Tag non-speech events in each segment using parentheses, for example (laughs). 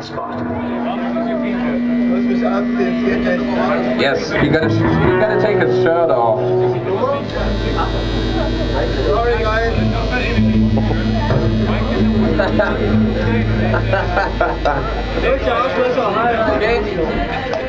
hot spot. Yes, you gotta you gotta take his shirt off. Sorry, guys. (laughs) Nicht?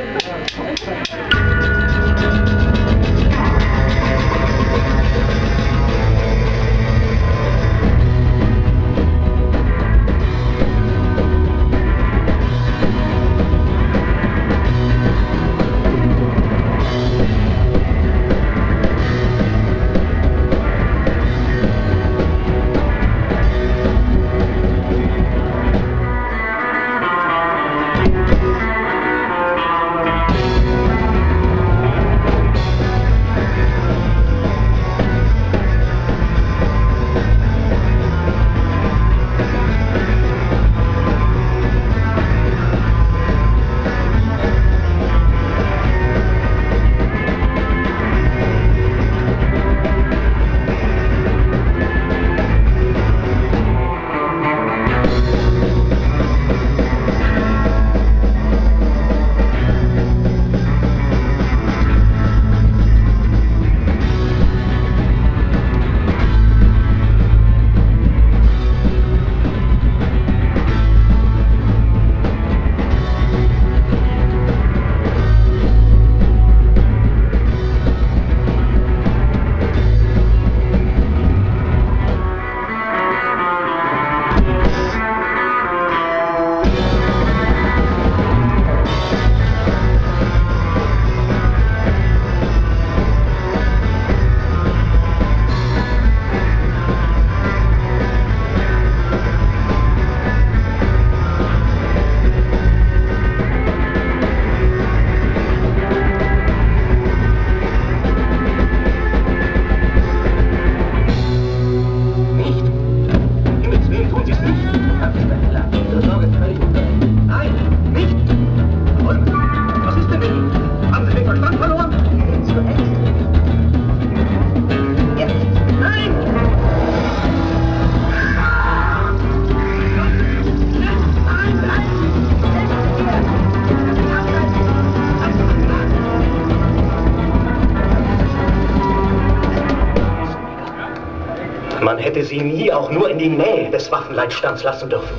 Man hätte sie nie auch nur in die Nähe des Waffenleitstands lassen dürfen.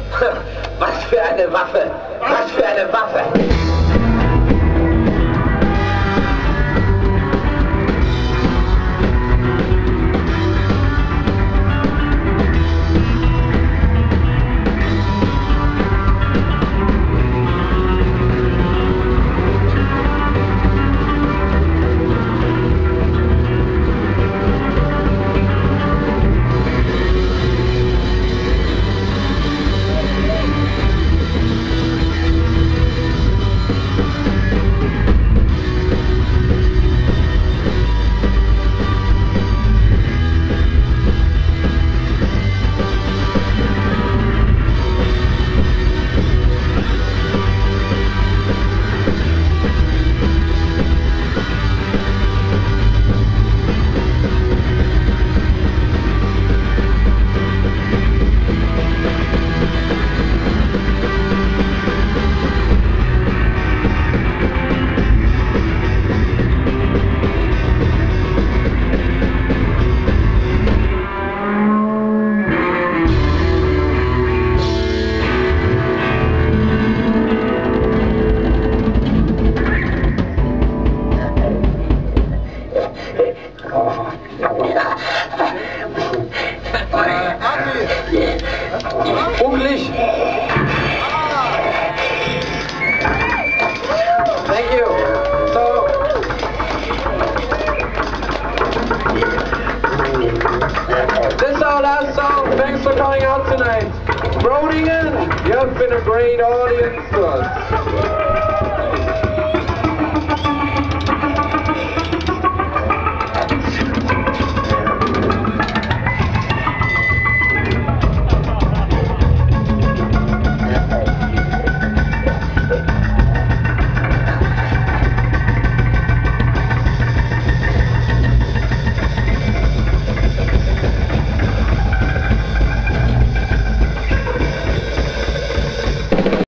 Was für eine Waffe! Was für eine Waffe! This is our last song. Thanks for coming out tonight. Groningen, you have been a great audience to us.